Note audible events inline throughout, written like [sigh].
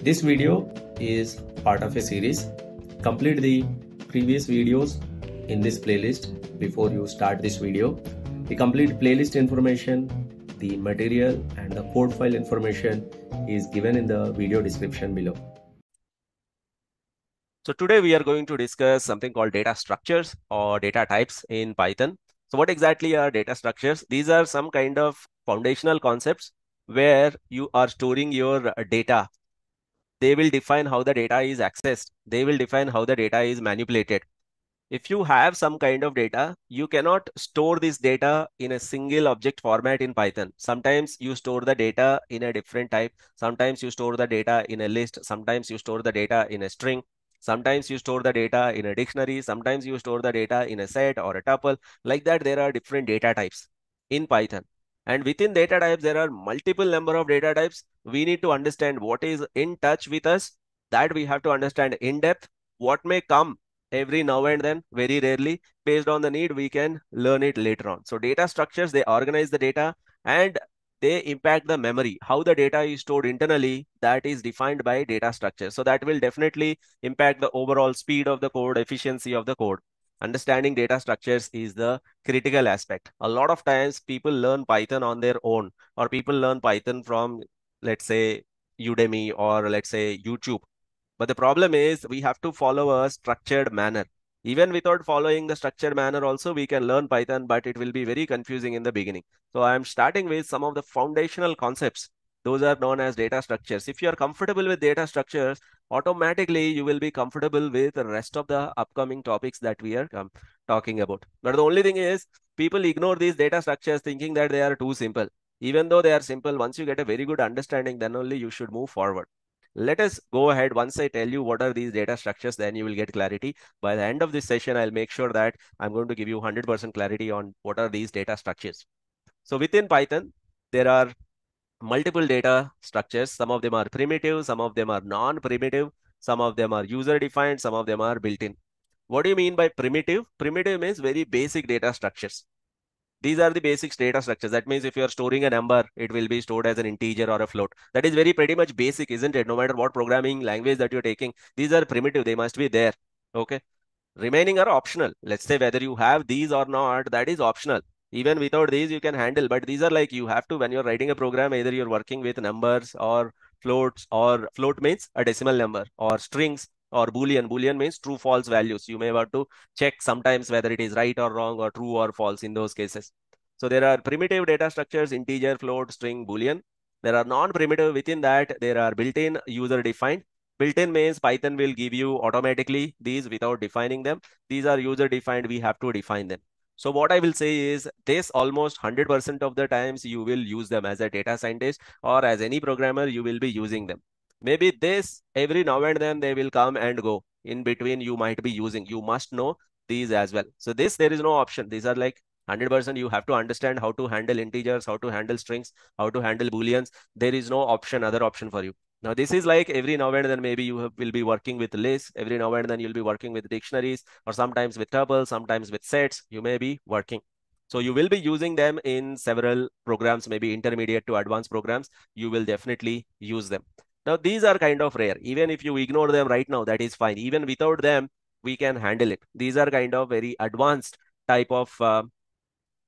This video is part of a series. Complete the previous videos in this playlist before you start this video. The complete playlist information, the material and the code file information is given in the video description below. So today we are going to discuss something called data structures or data types in Python. So what exactly are data structures? These are some kind of foundational concepts where you are storing your data. They will define how the data is accessed. They will define how the data is manipulated. If you have some kind of data, you cannot store this data in a single object format in Python. Sometimes you store the data in a different type. Sometimes you store the data in a list. Sometimes you store the data in a string. Sometimes you store the data in a dictionary. Sometimes you store the data in a set or a tuple. Like that, there are different data types in Python. And within data types, there are multiple number of data types. We need to understand what is in touch with us. That we have to understand in depth. What may come every now and then, very rarely. Based on the need, we can learn it later on. So data structures, they organize the data and they impact the memory. How the data is stored internally, that is defined by data structure. So that will definitely impact the overall speed of the code, efficiency of the code. Understanding data structures is the critical aspect. A lot of times people learn Python on their own or people learn Python from, let's say, Udemy or let's say YouTube. But the problem is we have to follow a structured manner. Even without following the structured manner also, we can learn Python, but it will be very confusing in the beginning. So I'm starting with some of the foundational concepts. Those are known as data structures. If you are comfortable with data structures, automatically you will be comfortable with the rest of the upcoming topics that we are um, talking about. But the only thing is people ignore these data structures thinking that they are too simple. Even though they are simple, once you get a very good understanding, then only you should move forward. Let us go ahead. Once I tell you what are these data structures, then you will get clarity. By the end of this session, I'll make sure that I'm going to give you 100% clarity on what are these data structures. So within Python, there are multiple data structures. Some of them are primitive, some of them are non-primitive, some of them are user-defined, some of them are built-in. What do you mean by primitive? Primitive means very basic data structures. These are the basic data structures. That means if you are storing a number, it will be stored as an integer or a float. That is very pretty much basic, isn't it? No matter what programming language that you're taking, these are primitive. They must be there. Okay. Remaining are optional. Let's say whether you have these or not, that is optional. Even without these, you can handle. But these are like you have to, when you're writing a program, either you're working with numbers or floats or float means a decimal number or strings or boolean. Boolean means true false values. You may want to check sometimes whether it is right or wrong or true or false in those cases. So there are primitive data structures integer float string boolean. There are non-primitive. Within that there are built-in user defined built-in means python will give you automatically these without defining them. These are user defined we have to define them so what I will say is this almost 100% of the times you will use them as a data scientist or as any programmer, you will be using them. Maybe this every now and then they will come and go. In between you might be using you must know these as well. So this there is no option. These are like 100% you have to understand how to handle integers how to handle strings how to handle booleans. There is no option other option for you now this is like every now and then maybe you will be working with lists every now and then you'll be working with dictionaries or sometimes with tuples sometimes with sets you may be working so you will be using them in several programs maybe intermediate to advanced programs you will definitely use them now, these are kind of rare. Even if you ignore them right now, that is fine. Even without them, we can handle it. These are kind of very advanced type of uh,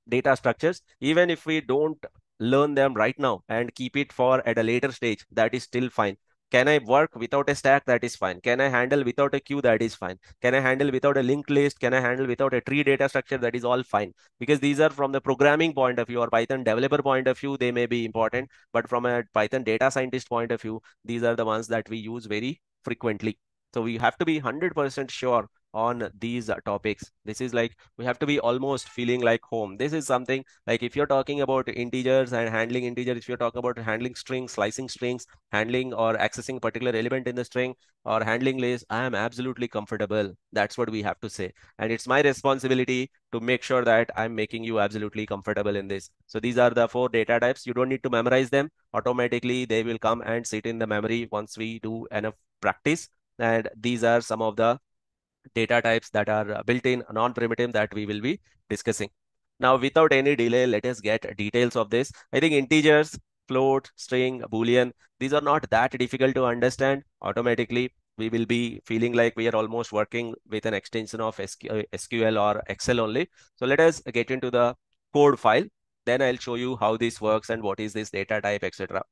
data structures. Even if we don't learn them right now and keep it for at a later stage, that is still fine. Can I work without a stack? That is fine. Can I handle without a queue? That is fine. Can I handle without a linked list? Can I handle without a tree data structure? That is all fine. Because these are from the programming point of view or Python developer point of view, they may be important. But from a Python data scientist point of view, these are the ones that we use very frequently. So we have to be 100% sure on these uh, topics. This is like we have to be almost feeling like home. This is something like if you're talking about integers and handling integers, if you're talking about handling strings, slicing strings, handling or accessing particular element in the string or handling lists, I am absolutely comfortable. That's what we have to say. And it's my responsibility to make sure that I'm making you absolutely comfortable in this. So these are the four data types. You don't need to memorize them. Automatically, they will come and sit in the memory once we do enough practice. And these are some of the data types that are built in non-primitive that we will be discussing. Now, without any delay, let us get details of this. I think integers, float, string, boolean. These are not that difficult to understand automatically. We will be feeling like we are almost working with an extension of SQL or Excel only. So let us get into the code file. Then I'll show you how this works and what is this data type, etc.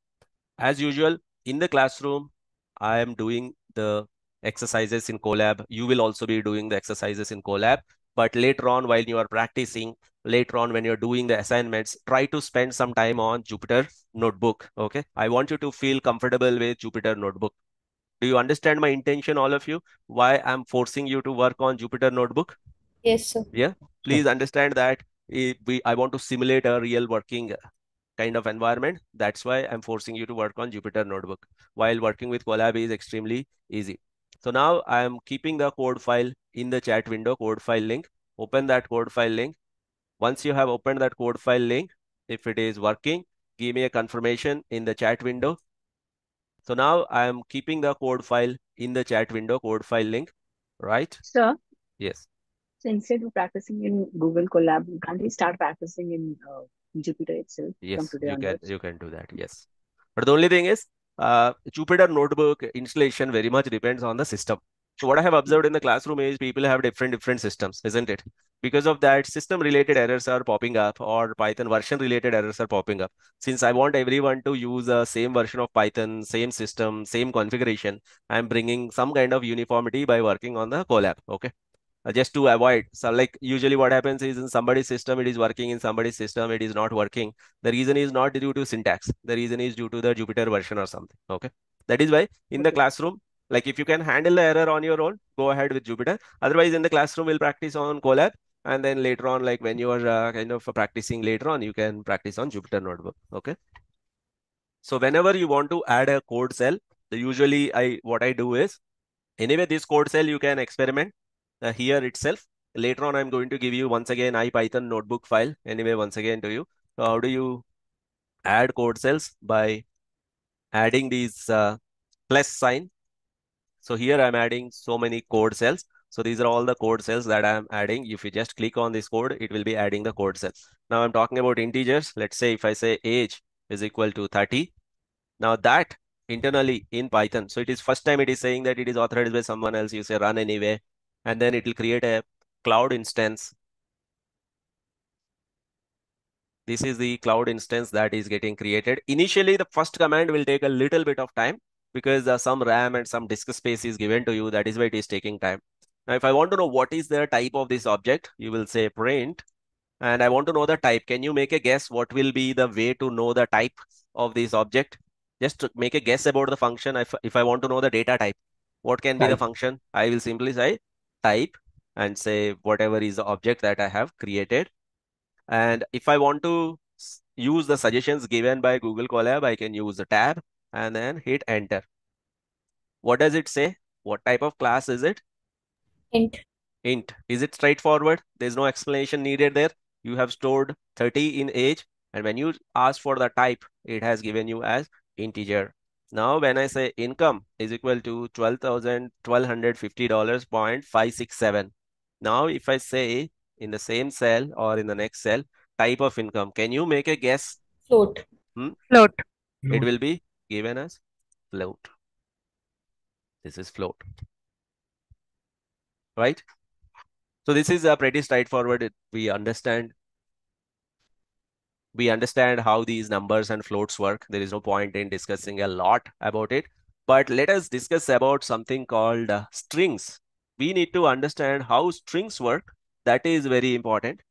As usual, in the classroom, I am doing the exercises in Colab. You will also be doing the exercises in Colab. But later on, while you are practicing, later on when you're doing the assignments, try to spend some time on Jupyter Notebook. Okay. I want you to feel comfortable with Jupyter Notebook. Do you understand my intention, all of you? Why I'm forcing you to work on Jupyter Notebook? Yes, sir. Yeah. Please understand that if we I want to simulate a real working kind of environment. That's why I'm forcing you to work on Jupyter Notebook. While working with Colab is extremely easy. So now I'm keeping the code file in the chat window, code file link. Open that code file link. Once you have opened that code file link, if it is working, give me a confirmation in the chat window. So now I am keeping the code file in the chat window, code file link, right? Sir? Yes. So instead of practicing in Google Colab, can't we start practicing in uh, Jupyter itself? Yes, you onwards? can you can do that. Yes. But the only thing is uh, Jupyter Notebook installation very much depends on the system. So what I have observed in the classroom is people have different different systems, isn't it? Because of that, system related errors are popping up or Python version related errors are popping up. Since I want everyone to use the same version of Python, same system, same configuration, I'm bringing some kind of uniformity by working on the Colab. Okay just to avoid so like usually what happens is in somebody's system it is working in somebody's system it is not working. The reason is not due to syntax. The reason is due to the jupyter version or something okay? That is why in the classroom like if you can handle the error on your own go ahead with jupyter. Otherwise in the classroom we'll practice on colab and then later on like when you are uh, kind of practicing later on you can practice on jupyter notebook okay? So whenever you want to add a code cell the usually i what i do is anyway this code cell you can experiment uh, here itself. Later on, I'm going to give you once again IPython notebook file anyway once again to you. So how do you add code cells by adding these uh, plus sign. So here I'm adding so many code cells. So these are all the code cells that I'm adding. If you just click on this code, it will be adding the code cells. Now I'm talking about integers. Let's say if I say age is equal to 30. Now that internally in Python. So it is first time it is saying that it is authorized by someone else. You say run anyway and then it will create a cloud instance. This is the cloud instance that is getting created. Initially, the first command will take a little bit of time because uh, some RAM and some disk space is given to you. That is why it is taking time. Now, if I want to know what is the type of this object, you will say print. And I want to know the type. Can you make a guess what will be the way to know the type of this object? Just make a guess about the function. If, if I want to know the data type, what can type. be the function? I will simply say type and say whatever is the object that I have created. And if I want to use the suggestions given by Google Colab, I can use the tab and then hit enter. What does it say? What type of class is it? Int. Int. Is it straightforward? There's no explanation needed there. You have stored 30 in age. And when you ask for the type, it has given you as integer. Now, when I say income is equal to $12,1250 point five six seven. Now, if I say in the same cell or in the next cell, type of income, can you make a guess? Float. Hmm? Float. It will be given as float. This is float. Right? So this is a pretty straightforward. We understand we understand how these numbers and floats work. There is no point in discussing a lot about it. But let us discuss about something called uh, strings. We need to understand how strings work. That is very important.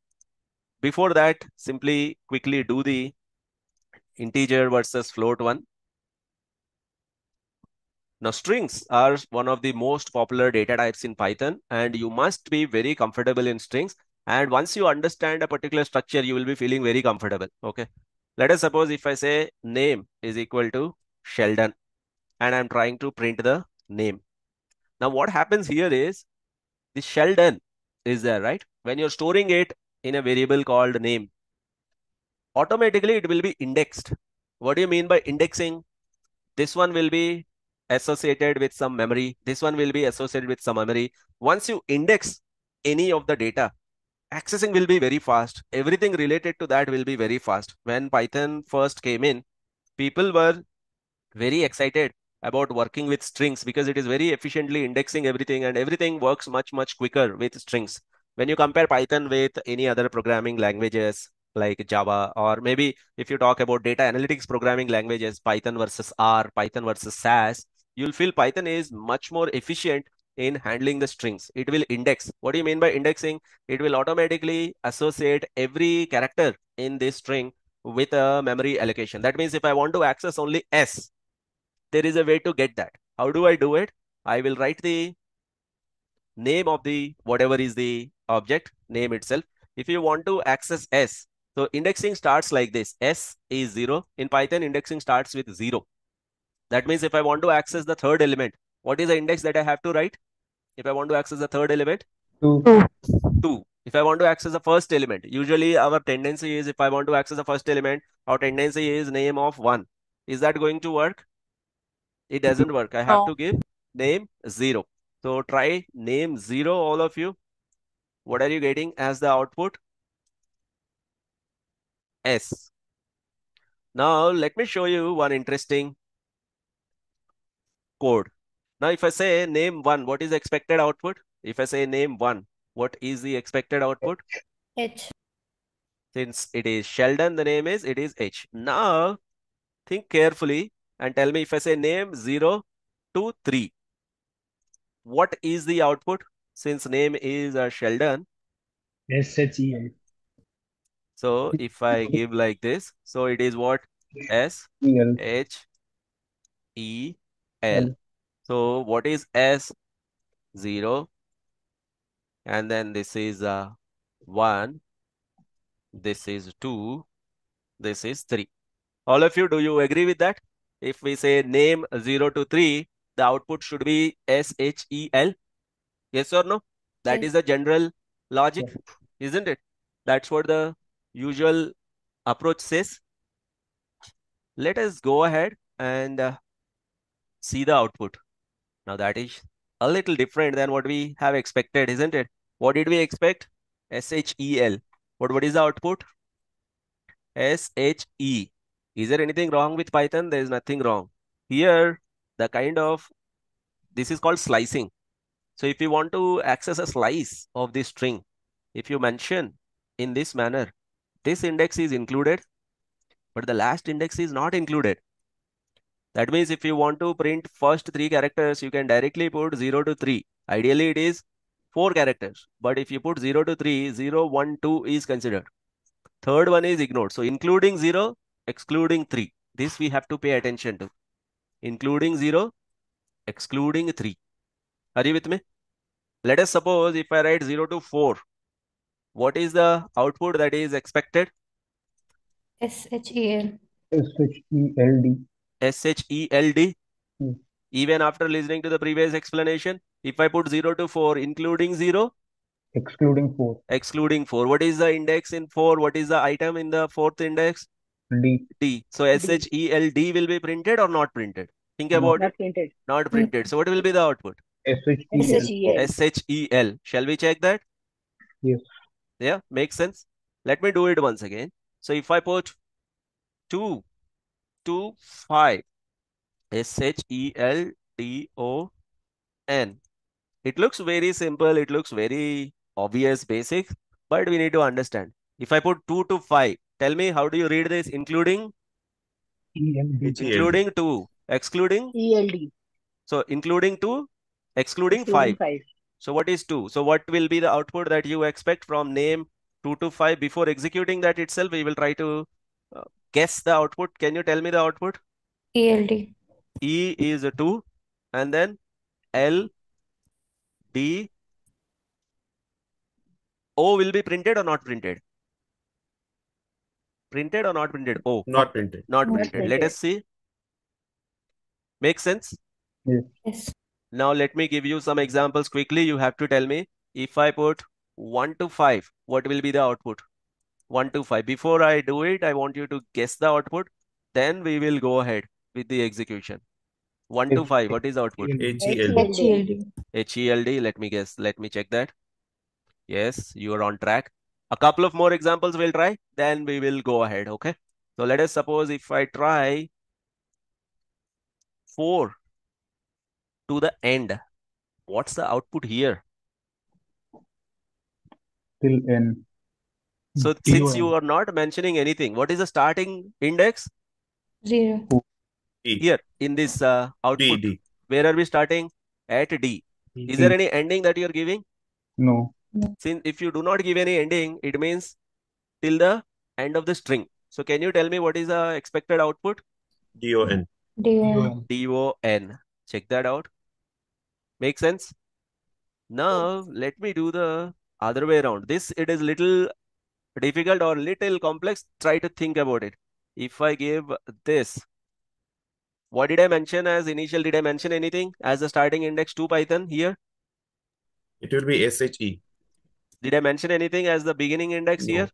Before that, simply quickly do the integer versus float one. Now, strings are one of the most popular data types in Python, and you must be very comfortable in strings and once you understand a particular structure, you will be feeling very comfortable. Okay. Let us suppose if I say name is equal to Sheldon and I'm trying to print the name. Now what happens here is the Sheldon is there, right? When you're storing it in a variable called name, automatically it will be indexed. What do you mean by indexing? This one will be associated with some memory. This one will be associated with some memory. Once you index any of the data, accessing will be very fast. Everything related to that will be very fast. When Python first came in, people were very excited about working with strings because it is very efficiently indexing everything and everything works much, much quicker with strings. When you compare Python with any other programming languages like Java, or maybe if you talk about data analytics programming languages, Python versus R, Python versus SAS, you'll feel Python is much more efficient in handling the strings. It will index. What do you mean by indexing? It will automatically associate every character in this string with a memory allocation. That means if I want to access only S, there is a way to get that. How do I do it? I will write the name of the whatever is the object name itself. If you want to access S, so indexing starts like this. S is zero. In Python, indexing starts with zero. That means if I want to access the third element, what is the index that I have to write? If I want to access the third element, Two. two. If I want to access the first element, usually our tendency is if I want to access the first element, our tendency is name of one. Is that going to work? It doesn't work. I have No. to give name zero. So try name zero, all of you. What are you getting as the output? S. Now let me show you one interesting code. Now if I say name one, what is the expected output? If I say name one, what is the expected output? H. Since it is Sheldon, the name is, it is H. Now, think carefully and tell me if I say name 0 to 3, what is the output? Since name is uh, Sheldon, S-H-E-L. so if I give like this, so it is what? S E-L. H E L. So what is S? 0. And then this is uh, 1. This is 2. This is 3. All of you, do you agree with that? If we say name 0 to 3, the output should be S-H-E-L. Yes or no? That is Yes. the general logic, isn't it? That's what the usual approach says. Let us go ahead and uh, see the output. Now that is a little different than what we have expected, isn't it? What did we expect? S-H-E-L. But what is the output? S-H-E. Is there anything wrong with Python? There is nothing wrong. Here, the kind of, this is called slicing. So if you want to access a slice of this string, if you mention in this manner, this index is included, but the last index is not included. That means if you want to print first three characters, you can directly put 0 to 3. Ideally, it is four characters. But if you put 0 to 3, 0, 1, 2 is considered. Third one is ignored. So including 0, excluding 3. This we have to pay attention to. Including 0, excluding 3. Are you with me? Let us suppose if I write 0 to 4, what is the output that is expected? S H E L. S-H-E-L-D. S-H-E-L-D. Hmm. Even after listening to the previous explanation, if I put 0 to 4, including 0, Excluding four. excluding 4, what is the index in 4? What is the item in the fourth index? D. D. So S-H-E-L-D will be printed or not printed? Think about Not it. printed. Not printed. So what will be the output? S-H-E-L. S-H-E-L. S-H-E-L. Shall we check that? Yes. Yeah, makes sense. Let me do it once again. So if I put 2 to 5, S-H-E-L-D-O-N. It looks very simple. It looks very obvious, basic, but we need to understand. If I put 2 to 5, tell me how do you read this? Including, E-L-D. including 2, excluding, ELD. so including 2, excluding Excluding 5. five. So what is 2? So what will be the output that you expect from name 2 to 5 before executing that itself? We will try to guess the output. Can you tell me the output? E L D. E is a 2 and then L, D, O will be printed or not printed? Printed or not printed? O, Not printed. not Not printed. Let us see. Make sense? Yes. Now let me give you some examples quickly. You have to tell me if I put 1 to 5, what will be the output? 1 to 5. Before I do it, I want you to guess the output. Then we will go ahead with the execution. 1 to 5, what is the output? H-E-L-D. H E L D. H-E-L-D. Let me guess. Let me check that. Yes, you are on track. A couple of more examples we'll try. Then we will go ahead. Okay. So let us suppose if I try 4 to the end, what's the output here? till n. So since you are not mentioning anything, what is the starting index Zero. D. here in this uh, output? D. Where are we starting? At D. Is there any ending that you're giving? No. Since if you do not give any ending, it means till the end of the string. So can you tell me what is the expected output? D O N. D-O-N. D-O-N. Check that out. Make sense? Now let me do the other way around. This it is little difficult or little complex. Try to think about it. If I give this, what did I mention as initial? Did I mention anything as the starting index to Python here? It will be S H E. Did I mention anything as the beginning index No. here?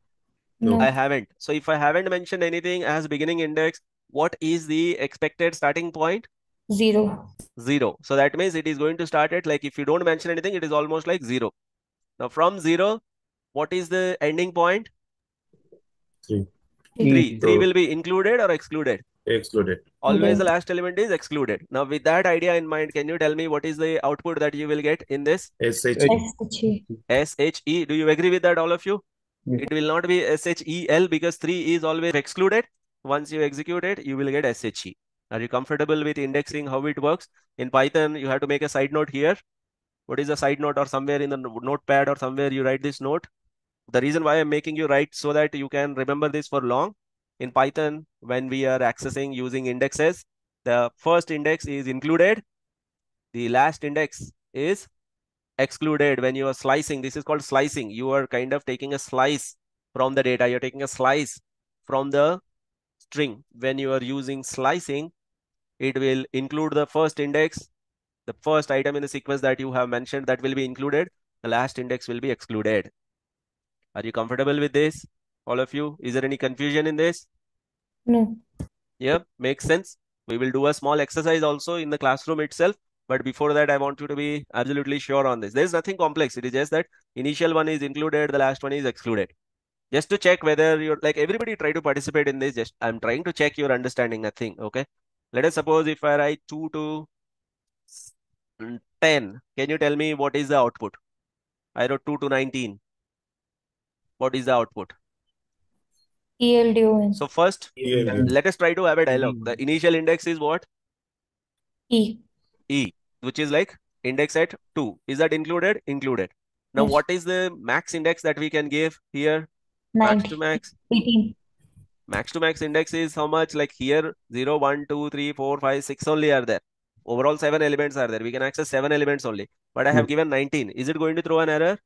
No. I haven't. So if I haven't mentioned anything as beginning index, what is the expected starting point? Zero. Zero. So that means it is going to start at like if you don't mention anything, it is almost like zero. Now from zero, what is the ending point? Three. Three. Three will be included or excluded? Excluded. Always the last element is excluded. Now with that idea in mind, can you tell me what is the output that you will get in this? S H E. S-H-E. S-H-E. Do you agree with that, all of you? Yes. It will not be S-H-E-L because 3 is always excluded. Once you execute it, you will get S-H-E. Are you comfortable with indexing, how it works? In Python, you have to make a side note here. What is a side note or somewhere in the notepad or somewhere you write this note? The reason why I'm making you write so that you can remember this for long. In Python, when we are accessing using indexes, the first index is included. The last index is excluded when you are slicing. This is called slicing. You are kind of taking a slice from the data. You're taking a slice from the string. When you are using slicing, it will include the first index, the first item in the sequence that you have mentioned that will be included. The last index will be excluded. Are you comfortable with this? All of you? Is there any confusion in this? No. Yep, makes sense. We will do a small exercise also in the classroom itself. But before that, I want you to be absolutely sure on this. There's nothing complex. It is just that initial one is included, the last one is excluded. Just to check whether you're like everybody try to participate in this. Just I'm trying to check your understanding, nothing. Okay. Let us suppose if I write 2 to mm, 10, can you tell me what is the output? I wrote 2 to 19. What is the output? E-L-D-O-N. So first, ELD. let us try to have a dialogue. The initial index is what? E. E, which is like index at 2. Is that included? Included. Now, Yes. what is the max index that we can give here? Max to max. 18. Max to max index is how much? Like here, 0, 1, 2, 3, 4, 5, 6 only are there. Overall, 7 elements are there. We can access 7 elements only. But I have Hmm. given 19. Is it going to throw an error?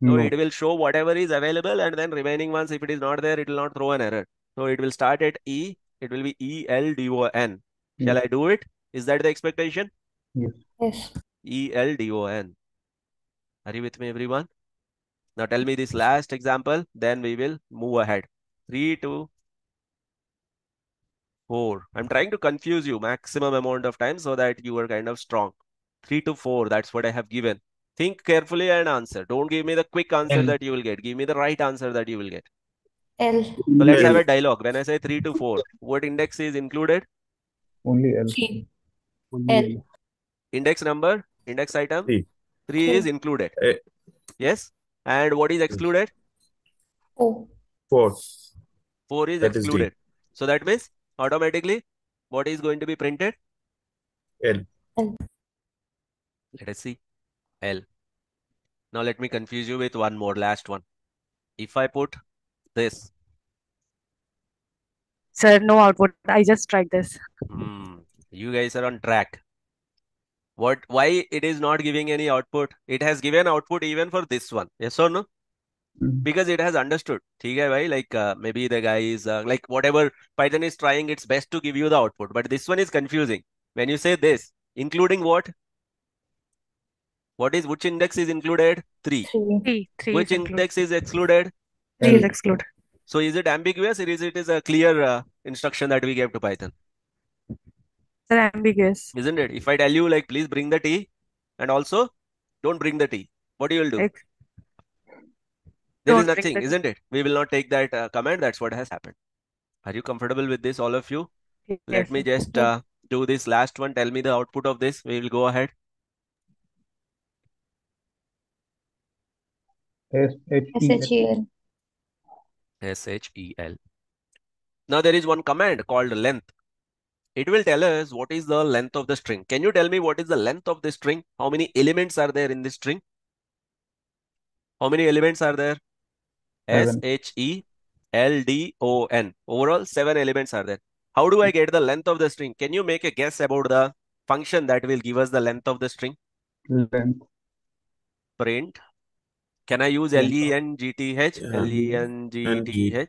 No, No. it will show whatever is available and then remaining ones, if it is not there, it will not throw an error. So it will start at E. It will be E L D O N. Shall Yes. I do it? Is that the expectation? Yes. Yes. E L D O N. Are you with me, everyone? Now tell me this last example, then we will move ahead. Three to four. I'm trying to confuse you maximum amount of time so that you are kind of strong. Three to four, that's what I have given. Think carefully and answer. Don't give me the quick answer L. that you will get. Give me the right answer that you will get. L. So let's have a dialogue. When I say three to four, what index is included? Only L. Only L. L. Index number, index item. Three. Three Three. is included. Eh. Yes. And what is excluded? O. Four. 4 is That is D. excluded. So that means automatically what is going to be printed? L. L. Let us see. L. Now let me confuse you with one more last one. If I put this. Sir, no output. I just tried this. Mm, you guys are on track. What? Why it is not giving any output? It has given output even for this one. Yes or no? Mm-hmm. because it has understood okay why? like uh, maybe the guy is uh, like whatever python is trying its best to give you the output but this one is confusing when you say this including what what is which index is included? Three. 3. Three. Three Which is included. index is excluded? Three is excluded. So is it ambiguous or is it is a clear uh, instruction that we gave to Python? Sir, ambiguous. Isn't it? If I tell you like please bring the tea and also don't bring the tea, what do you will do? Ex- There is Don't bring nothing, isn't it? We will not take that uh, command. That's what has happened. Are you comfortable with this, all of you? Let me just uh, do this last one. Tell me the output of this. We will go ahead. S H E L. SHEL. S-H-E-L. Now there is one command called length. It will tell us what is the length of the string. Can you tell me what is the length of the string? How many elements are there in this string? How many elements are there? S-H-E-L-D-O-N. Overall, seven elements are there. How do I get the length of the string? Can you make a guess about the function that will give us the length of the string? Length. Print. Can I use Yeah. L-E-N-G-T-H? Yeah. L-E-N-G-T-H.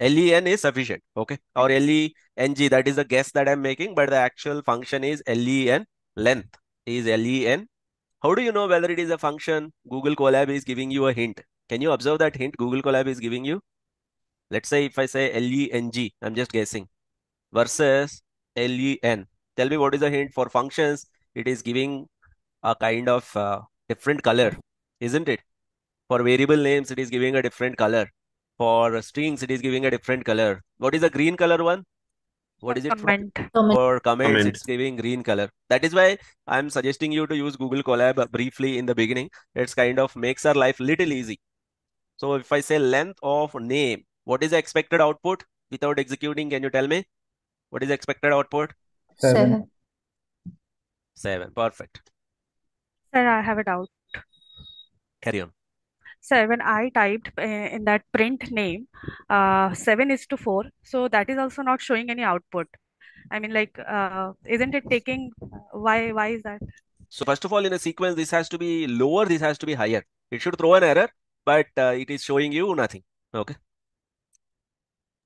L-E-N is sufficient, okay? Or L-E-N-G, that is the guess that I'm making, but the actual function is L-E-N. Length is L-E-N. How do you know whether it is a function? Google Colab is giving you a hint. Can you observe that hint Google Colab is giving you? Let's say if I say L-E-N-G, I'm just guessing, versus L-E-N. Tell me what is the hint for functions? It is giving a kind of uh, different color, isn't it? For variable names, it is giving a different color. For strings, it is giving a different color. What is the green color one? What is it from? Comment. For comments, Comment. it's giving green color. That is why I'm suggesting you to use Google Colab briefly in the beginning. It's kind of makes our life little easy. So if I say length of name, what is the expected output without executing? Can you tell me? What is the expected output? Seven. Seven. Seven. Perfect. Sir, I have a doubt. Carry on. Sir, when I typed uh, in that print name, uh, 7 is to 4, so that is also not showing any output. I mean, like, uh, isn't it taking, why, why is that? So first of all, in a sequence, this has to be lower, this has to be higher. It should throw an error, but uh, it is showing you nothing. Okay.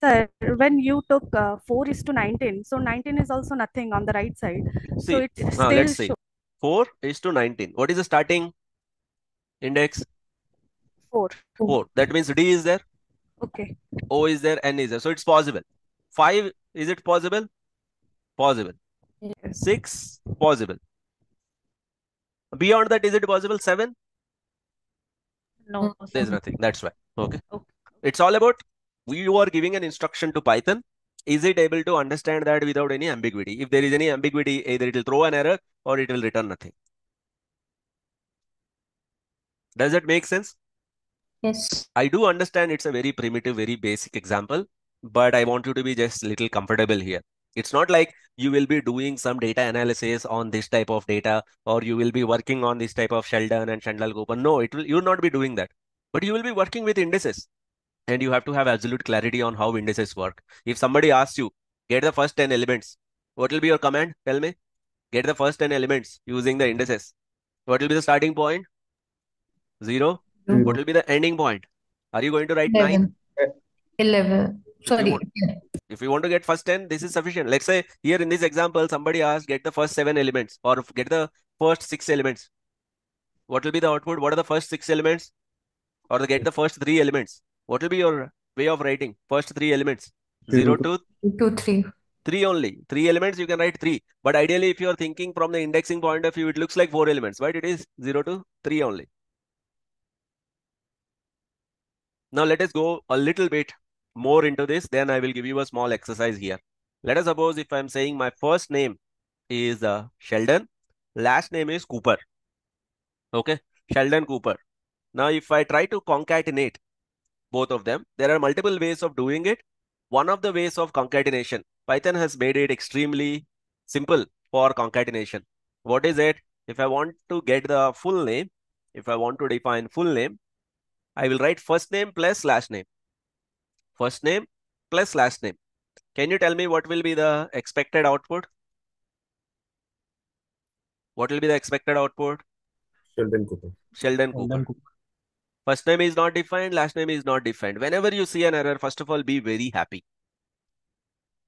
Sir, when you took uh, 4 is to 19, so 19 is also nothing on the right side. So See, it now still let's see. 4 is to 19. What is the starting index? 4. 4. That means D is there, Okay. O is there, N is there. So it's possible. 5, is it possible? Possible. Yes. 6, possible. Beyond that, is it possible? 7? No, There's nothing. That's why. Okay. Okay. It's all about you are giving an instruction to Python. Is it able to understand that without any ambiguity? If there is any ambiguity, either it will throw an error or it will return nothing. Does that make sense? Yes. I do understand it's a very primitive, very basic example, but I want you to be just a little comfortable here. It's not like you will be doing some data analysis on this type of data, or you will be working on this type of Sheldon and Shandal Cooper. No, it will you will not be doing that. But you will be working with indices. And you have to have absolute clarity on how indices work. If somebody asks you, get the first 10 elements, what will be your command? Tell me. Get the first 10 elements using the indices. What will be the starting point? Zero. Zero. What will be the ending point? Are you going to write nine? Eleven. Eleven. If you Sorry. want, if you want to get first 10, this is sufficient. Let's say here in this example, somebody asks, get the first seven elements or get the first six elements. What will be the output? What are the first six elements? Or the get the first three elements. What will be your way of writing? First three elements. Zero to Two, three. three only. Three elements, you can write three. But ideally, if you are thinking from the indexing point of view, it looks like four elements, but it is zero to three only. Now let us go a little bit more into this. Then I will give you a small exercise here. Let us suppose if I'm saying my first name is uh, Sheldon, last name is Cooper. Okay, Sheldon Cooper. Now if I try to concatenate both of them, there are multiple ways of doing it. One of the ways of concatenation, Python has made it extremely simple for concatenation. What is it? If I want to get the full name, if I want to define full name, I will write first name plus last name. First name plus last name. Can you tell me what will be the expected output? What will be the expected output? Sheldon Cooper. Sheldon Cooper. Sheldon Cooper. First name is not defined, last name is not defined. Whenever you see an error, first of all, be very happy.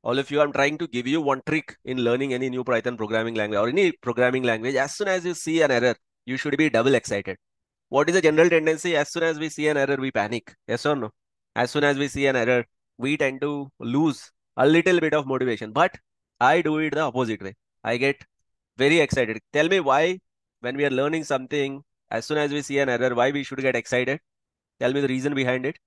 All of you, I'm trying to give you one trick in learning any new Python programming language or any programming language. As soon as you see an error, you should be double excited. What is the general tendency? As soon as we see an error, we panic. Yes or no? As soon as we see an error, we tend to lose a little bit of motivation. But I do it the opposite way. I get very excited. Tell me why, when we are learning something, as soon as we see an error, why we should get excited? Tell me the reason behind it.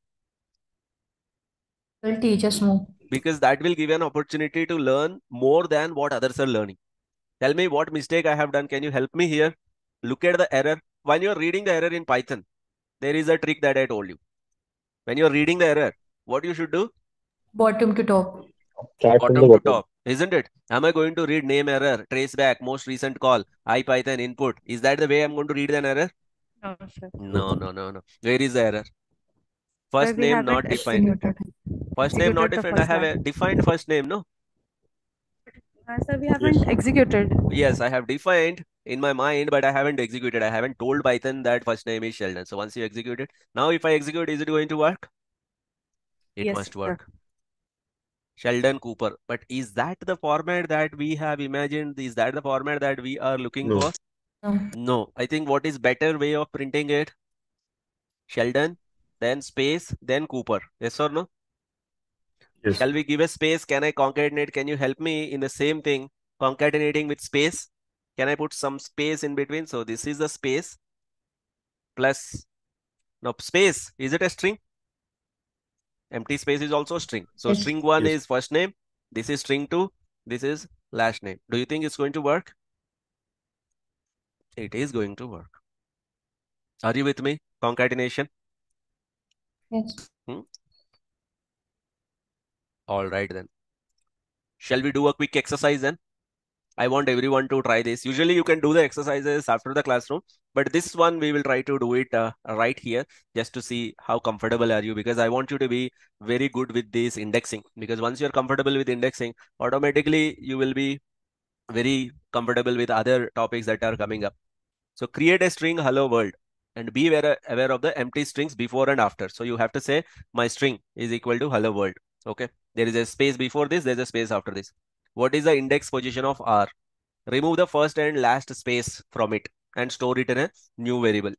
Well, teach us more. because that will give you an opportunity to learn more than what others are learning. Tell me what mistake I have done. Can you help me here? Look at the error. When you're reading the error in Python, there is a trick that I told you. When you're reading the error, what you should do? Bottom to top. Start Bottom to bottom. top, isn't it? Am I going to read name error, trace back, most recent call, IPython input? Is that the way I'm going to read an error? No, sir. No, no, no, no. Where is the error? First we name haven't defined. First name not defined. I have a defined first name, no? Uh, sir, we haven't executed. Yes, I have defined in my mind, but I haven't executed. I haven't told Python that first name is Sheldon. So once you execute it, now if I execute, is it going to work? It Yes, must sir. work. Sheldon Cooper. But is that the format that we have imagined? Is that the format that we are looking No. for? No. No. I think what is better way of printing it? Sheldon, then space, then Cooper. Yes or no? Yes. Shall we give a space? Can I concatenate? Can you help me in the same thing, concatenating with space? Can I put some space in between? So this is the space plus, no, space. Is it a string? Empty space is also string. So Yes. string one Yes. is first name. This is string two. This is last name. Do you think it's going to work? It is going to work. Are you with me? Concatenation. Yes. All right then. Shall we do a quick exercise then? I want everyone to try this. Usually you can do the exercises after the classroom, but this one we will try to do it uh, right here just to see how comfortable are you because I want you to be very good with this indexing because once you're comfortable with indexing, automatically you will be very comfortable with other topics that are coming up. So create a string hello world and be aware, aware of the empty strings before and after. So you have to say my string is equal to hello world. Okay. There is a space before this. There's a space after this. What is the index position of R? Remove the first and last space from it and store it in a new variable.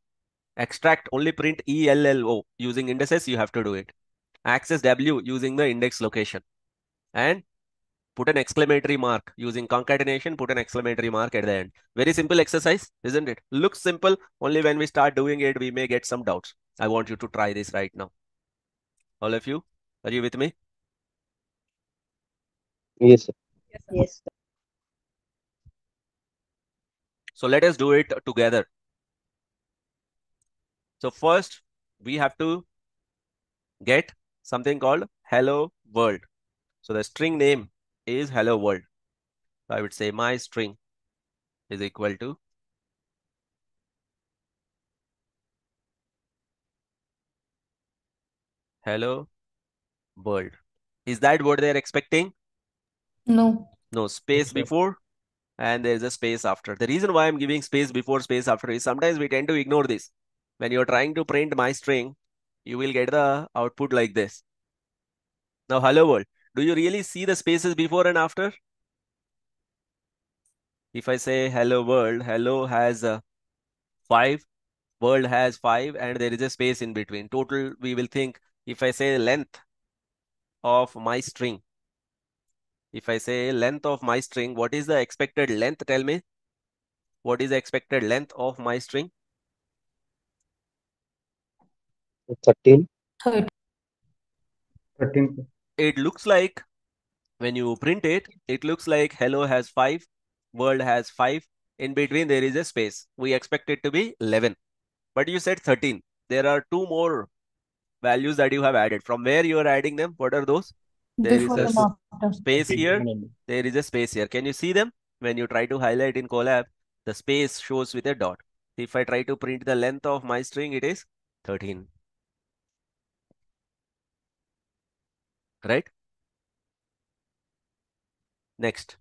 Extract only print ELLO using indices. You have to do it. Access W using the index location and put an exclamatory mark using concatenation. Put an exclamatory mark at the end. Very simple exercise, isn't it? Looks simple. Only when we start doing it, we may get some doubts. I want you to try this right now. All of you, are you with me? Yes, sir. Yes. sir. So let us do it together. So first, we have to get something called hello world. So the string name is hello world. So I would say my string is equal to hello world. Is that what they're expecting? No. No, space sir. before and there's a space after. The reason why I'm giving space before, space after is sometimes we tend to ignore this. When you're trying to print my string, you will get the output like this. Now, hello world. Do you really see the spaces before and after? If I say hello world, hello has uh, five, world has five, and there is a space in between. Total, we will think if I say length of my string, if I say length of my string, what is the expected length? Tell me. What is the expected length of my string? 13. 13. It looks like when you print it, it looks like hello has five, world has five. In between, there is a space. We expect it to be 11, but you said 13. There are two more values that you have added. From where you are adding them? What are those? There is Before a and s- space here. There is a space here. Can you see them? When you try to highlight in Colab, the space shows with a dot. If I try to print the length of my string, it is 13. Right? Next.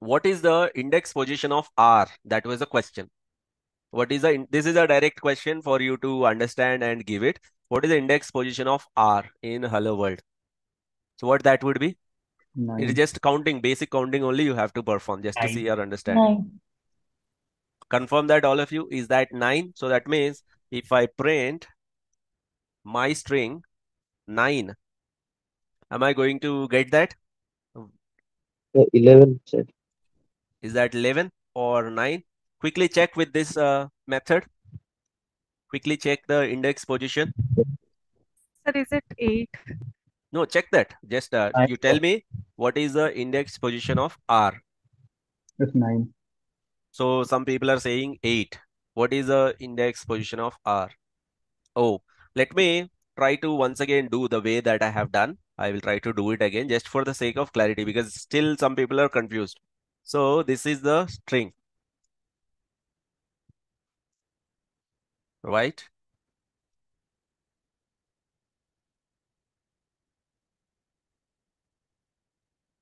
What is the index position of R? That was a question. What is the, in- this is a direct question for you to understand and give it. What is the index position of R in hello world? So what that would be? It is just counting, basic counting only you have to perform just to see your understanding. Nine. Confirm that all of you. Is that 9? So that means if I print my string 9, am I going to get that? Uh, 11, sir. Is that 11 or 9? Quickly check with this uh, method. Quickly check the index position. Sir, is it eight? No, check that. Just uh, you tell me what is the index position of R. It's nine. So some people are saying 8. What is the index position of R? Oh, let me try to once again do the way that I have done. I will try to do it again just for the sake of clarity because still some people are confused. So this is the string, right?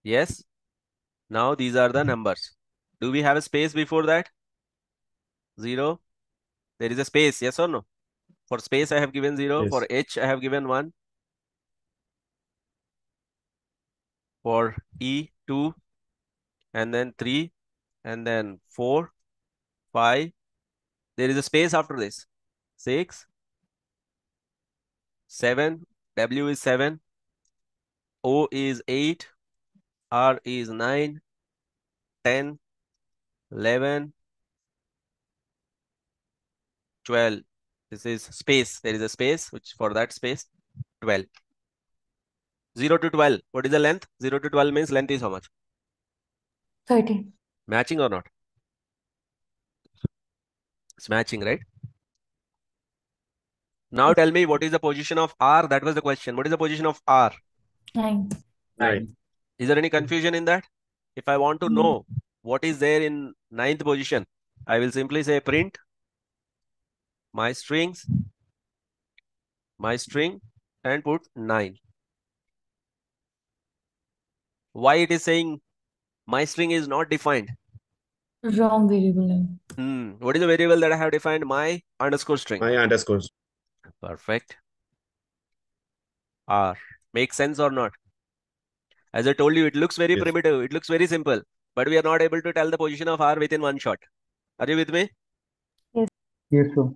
Yes. Now these are the numbers. Do we have a space before that? Zero. There is a space, yes or no? For space, I have given zero. For H, I have given one. For E, two. And then three. And then four, five. There is a space after this. Six, seven. W is seven. O is eight. R is nine. Ten. Eleven. Twelve. This is space. There is a space, which for that space, 12. 0 to 12. What is the length? 0 to 12 means length is how much? 30. Matching or not? It's matching, right? Now tell me what is the position of R? That was the question. What is the position of R? 9. Nine. Is there any confusion in that? If I want to know what is there in ninth position, I will simply say print my strings, my string, and put 9. Why it is saying my string is not defined? Wrong variable name. Hmm. What is the variable that I have defined? My underscore string. My underscores. Perfect. R. Makes sense or not? As I told you, it looks very Yes. primitive. It looks very simple, but we are not able to tell the position of R within one shot. Are you with me? Yes, Yes, sir.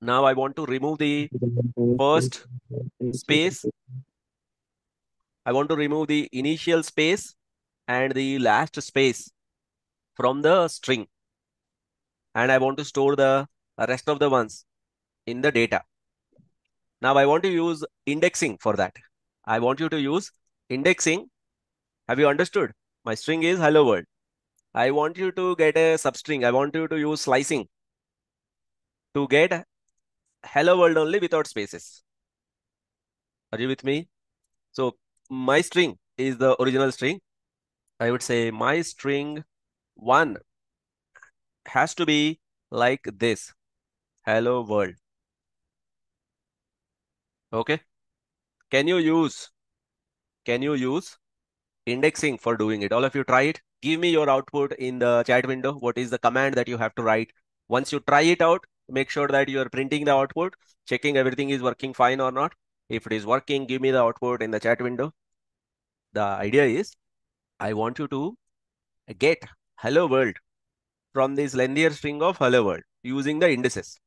Now I want to remove the first space. I want to remove the initial space and the last space from the string. And I want to store the rest of the ones in the data. Now I want to use indexing for that. I want you to use indexing. Have you understood? My string is hello world. I want you to get a substring. I want you to use slicing to get hello world only without spaces. Are you with me? So my string is the original string. I would say my string one has to be like this. Hello world. Okay. Can you use can you use indexing for doing it? All of you try it. Give me your output in the chat window. What is the command that you have to write? Once you try it out, make sure that you are printing the output, checking everything is working fine or not. If it is working, give me the output in the chat window. The idea is I want you to get hello world from this linear string of hello world using the indices.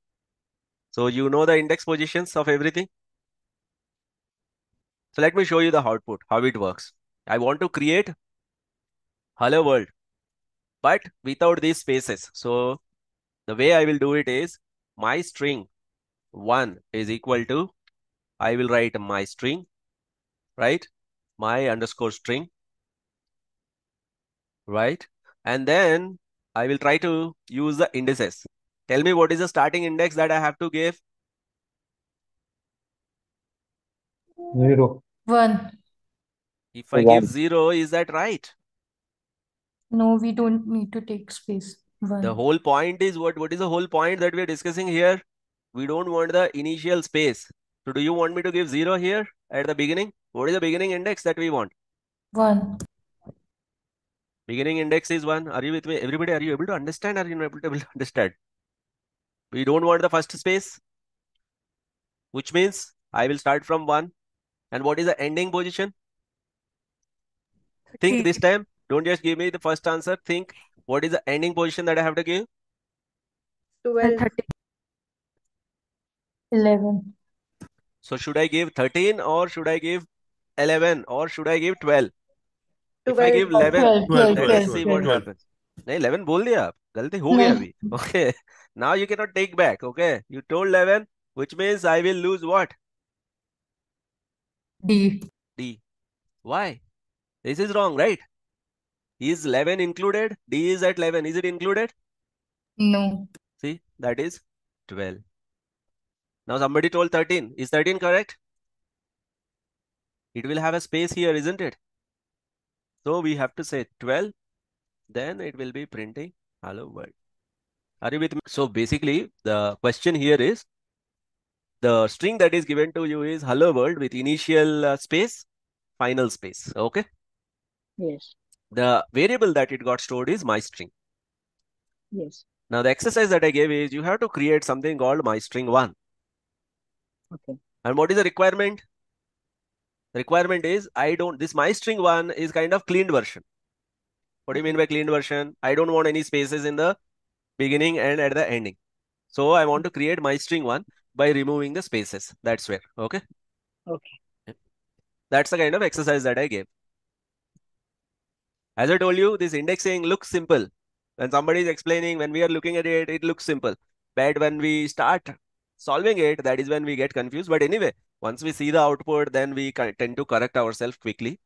So you know the index positions of everything. So let me show you the output, how it works. I want to create hello world, but without these spaces. So the way I will do it is my string one is equal to, I will write my string, right? My underscore string, right? And then I will try to use the indices. Tell me what is the starting index that I have to give? Zero. 1. If I One. give zero, is that right? No, we don't need to take space. 1. The whole point is what? What is the whole point that we are discussing here? We don't want the initial space. So do you want me to give zero here at the beginning? What is the beginning index that we want? 1. Beginning index is one. Are you with me? Everybody, are you able to understand? Are you not able to able [laughs] to understand? We don't want the first space, which means I will start from one. And what is the ending position? Think this time. Don't just give me the first answer. Think what is the ending position that I have to give? 12. 30. 11. So should I give 13 or should I give 11 or should I give 12? If I 12. give 11, 12, 12, let's 12, see 12. what happens. नहीं 11 बोल दिया आप गलती हो गया अभी okay now you cannot take back okay you told 11 which means I will lose what D. D. Why? This is wrong, right? Is 11 included? D is at 11. Is it included? No. See, that is 12. Now somebody told 13. Is 13 correct? It will have a space here, isn't it? So we have to say 12. Then it will be printing hello world. Are you with me? So basically, the question here is the string that is given to you is hello world with initial uh, space, final space. Okay. Yes. The variable that it got stored is my string. Yes. Now the exercise that I gave is you have to create something called my string one. Okay. And what is the requirement? The requirement is I don't this my string one is kind of cleaned version. What do you mean by cleaned version? I don't want any spaces in the beginning and at the ending. So I want to create my string one by removing the spaces. That's where. Okay. Okay. That's the kind of exercise that I gave. As I told you, this indexing looks simple. When somebody is explaining, when we are looking at it, it looks simple. But when we start solving it, that is when we get confused. But anyway, once we see the output, then we tend to correct ourselves quickly.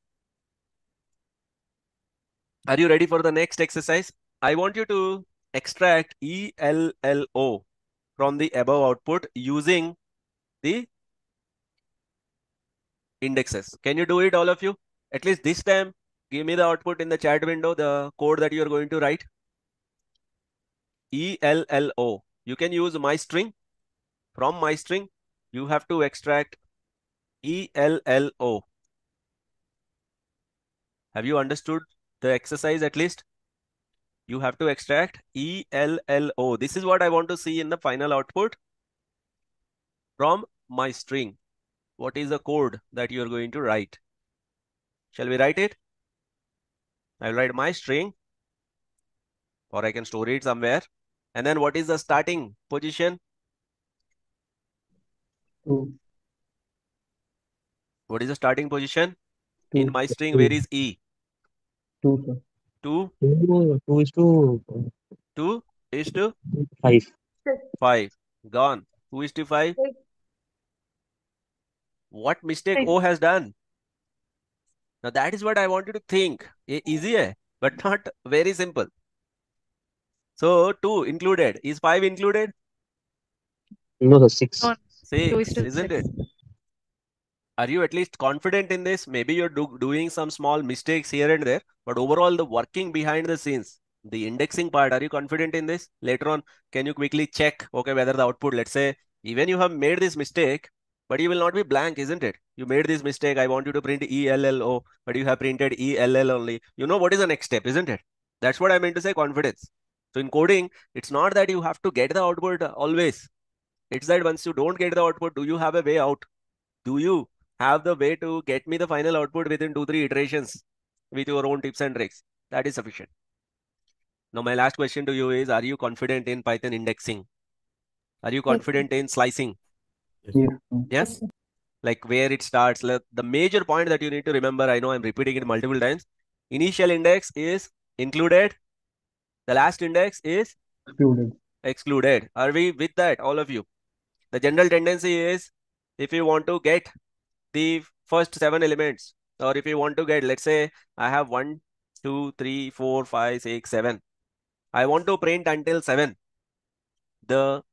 Are you ready for the next exercise? I want you to extract ELLO from the above output using the indexes. Can you do it, all of you? At least this time, give me the output in the chat window, the code that you are going to write. ELLO. You can use my string. From my string, you have to extract ELLO. Have you understood the exercise at least? You have to extract ELLO. This is what I want to see in the final output from my string. What is the code that you are going to write? Shall we write it? I'll write my string or I can store it somewhere. And then what is the starting position? Two. What is the starting position? Two. In my string, Two. where is E? Two, sir. 2, Two, two is to 2 is to five. 5. Gone. 2 is to 5. What mistake Six. O has done? Now that is what I want you to think. E- Easy, eh? but [laughs] not very simple. So 2 included. Is 5 included? No, sir, six. No, 6, is to isn't six. it? Are you at least confident in this? Maybe you're do doing some small mistakes here and there, but overall, the working behind the scenes, the indexing part, are you confident in this? Later on, can you quickly check, okay, whether the output, let's say, even you have made this mistake, but you will not be blank, isn't it? You made this mistake. I want you to print ELLO, but you have printed ELL only. You know what is the next step, isn't it? That's what I meant to say confidence. So in coding, it's not that you have to get the output always. It's that once you don't get the output, do you have a way out? Do you have the way to get me the final output within two, three iterations with your own tips and tricks? That is sufficient. Now, my last question to you is, are you confident in Python indexing? Are you confident in slicing? Yes. Yes? Like where it starts. Like, The major point that you need to remember, I know I'm repeating it multiple times. Initial index is included. The last index is Excluded. excluded. Are we with that, all of you? The general tendency is if you want to get the first seven elements, or if you want to get, let's say, I have one, two, three, four, five, six, seven. I want to print until seven. The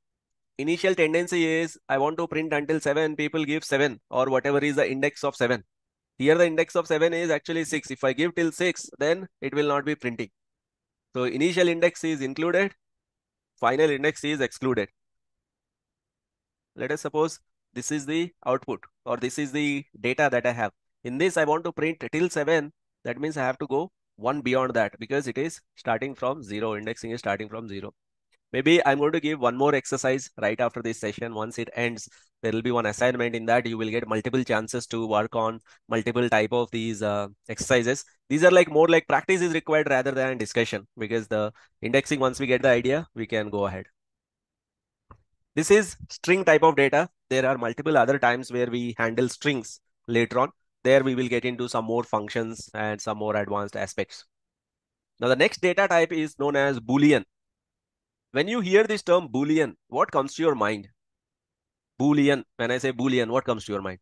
initial tendency is I want to print until seven. People give seven or whatever is the index of seven. Here, the index of seven is actually six. If I give till six, then it will not be printing. So, initial index is included, final index is excluded. Let us suppose this is the output or this is the data that I have. In this, I want to print till 7. That means I have to go one beyond that because it is starting from 0. Indexing is starting from 0. Maybe I'm going to give one more exercise right after this session. Once it ends, there will be one assignment in that you will get multiple chances to work on multiple type of these uh, exercises. These are like more like practice is required rather than discussion because the indexing, once we get the idea, we can go ahead. This is string type of data. There are multiple other times where we handle strings later on. There we will get into some more functions and some more advanced aspects. Now the next data type is known as Boolean. When you hear this term Boolean, what comes to your mind? Boolean. When I say Boolean, what comes to your mind?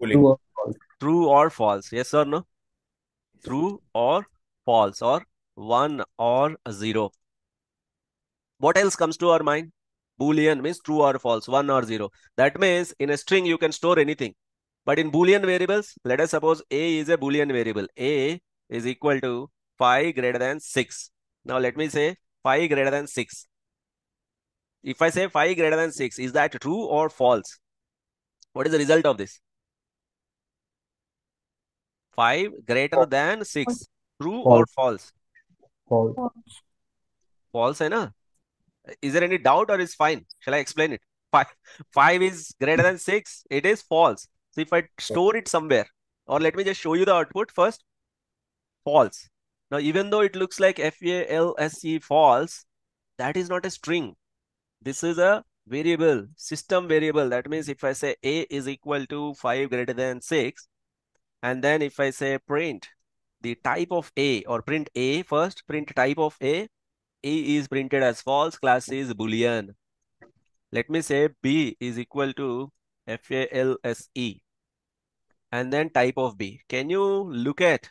Boolean. True or false? True or false? Yes or no? True or false or 1 or 0. What else comes to our mind? Boolean means true or false, 1 or 0. That means in a string you can store anything. But in Boolean variables, let us suppose A is a Boolean variable. A is equal to 5 greater than 6. Now let me say 5 greater than 6. If I say 5 greater than 6, is that true or false? What is the result of this? 5 greater than 6. True or false? False. False. False, hai na? Is there any doubt or is fine? Shall I explain it? 5, 5 is greater than 6. It is false. So if I store it somewhere, or let me just show you the output first. False. Now, even though it looks like F-A-L-S-E false, that is not a string. This is a variable, system variable. That means if I say A is equal to 5 greater than 6, and then if I say print the type of A or print A first, print type of A, A is printed as false, class is Boolean. Let me say B is equal to F-A-L-S-E and then type of B. Can you look at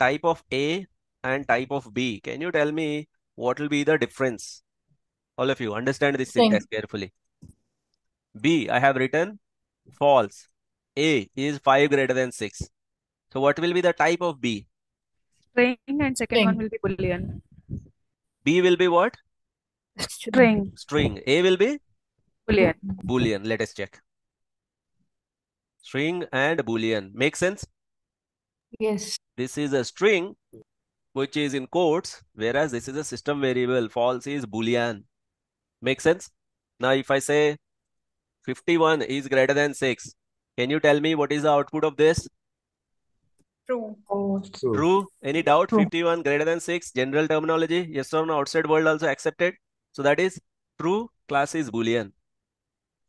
type of A and type of B? Can you tell me what will be the difference? All of you understand this String. syntax carefully. B, I have written false. A is 5 greater than 6. So what will be the type of B? String and second one will be Boolean. B will be what? String, String. A will be Boolean. Boolean. Let us check. String and Boolean. Make sense? Yes. This is a string which is in quotes, whereas this is a system variable. False is Boolean. Make sense? Now, if I say 51 is greater than 6, can you tell me what is the output of this? True. True. True. Any doubt? True. 51 greater than 6. General terminology. Yes or no? Outside world also accepted. So that is true. Class is Boolean.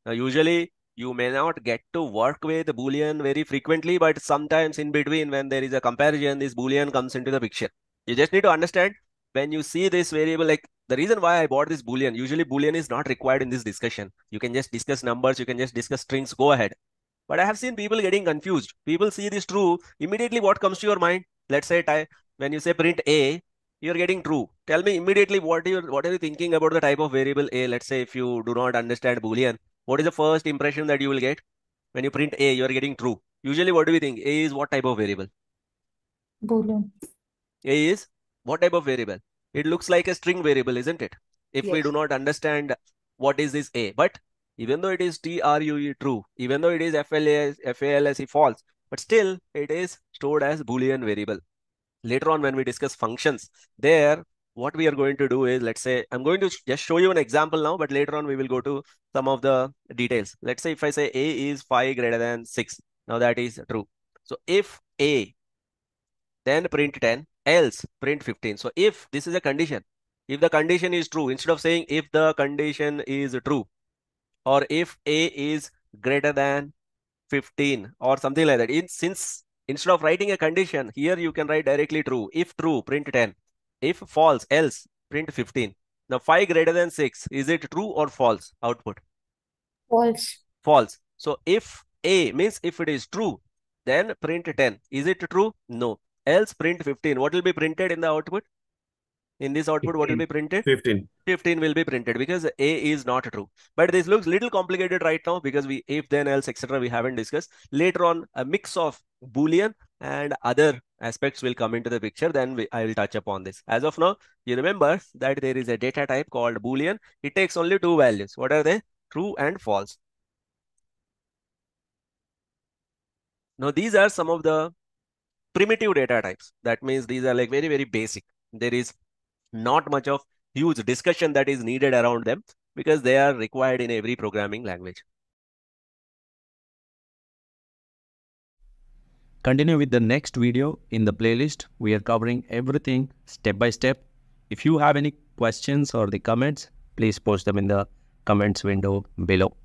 Now, usually you may not get to work with the Boolean very frequently, but sometimes in between when there is a comparison, this Boolean comes into the picture. You just need to understand when you see this variable, like the reason why I bought this Boolean, usually Boolean is not required in this discussion. You can just discuss numbers, you can just discuss strings, go ahead. But I have seen people getting confused. People see this true, immediately what comes to your mind? Let's say type, when you say print A, you're getting true. Tell me immediately what you what are you thinking about the type of variable A? Let's say if you do not understand Boolean, what is the first impression that you will get? When you print A, you are getting true. Usually, what do we think? A is what type of variable? Boolean. A is what type of variable? It looks like a string variable, isn't it? If we do not understand what is this A, but even though it is TRUE true, even though it is FALSE false, but still it is stored as Boolean variable. Later on, when we discuss functions, there what we are going to do is, let's say, I'm going to just show you an example now, but later on we will go to some of the details. Let's say if I say A is 5 greater than 6, now that is true. So if A, then print 10, else print 15. So if this is a condition, if the condition is true, instead of saying if the condition is true, or if A is greater than 15 or something like that. In, since instead of writing a condition, here you can write directly true. If true, print 10. If false, else print 15. Now 5 greater than 6, is it true or false output? False. False. So if A means if it is true, then print 10. Is it true? No. Else print 15. What will be printed in the output? In this output, what will be printed? 15. 15 will be printed because A is not true. But this looks little complicated right now because we if then else etc. we haven't discussed. Later on, a mix of Boolean and other aspects will come into the picture. Then we, I will touch upon this. As of now, you remember that there is a data type called Boolean. It takes only two values. What are they? True and false. Now these are some of the primitive data types. That means these are like very very basic. There is not much of huge discussion that is needed around them because they are required in every programming language. Continue with the next video in the playlist. We are covering everything step by step. If you have any questions or the comments, please post them in the comments window below.